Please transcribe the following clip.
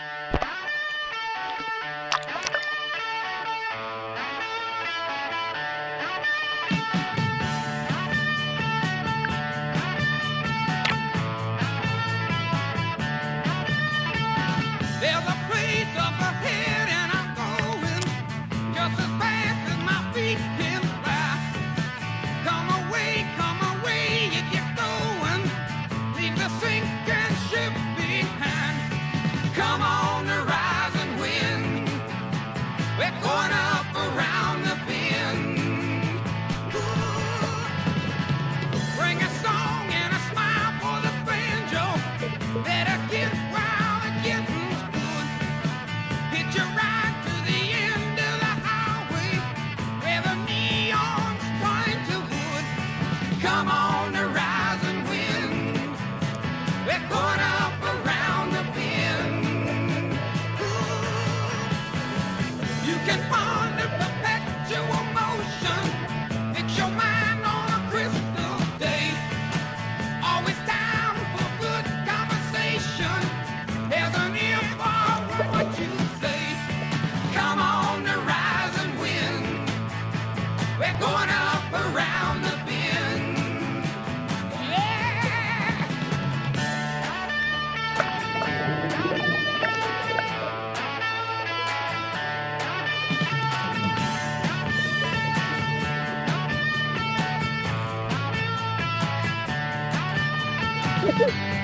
There's É We're gonna Ha ha ha!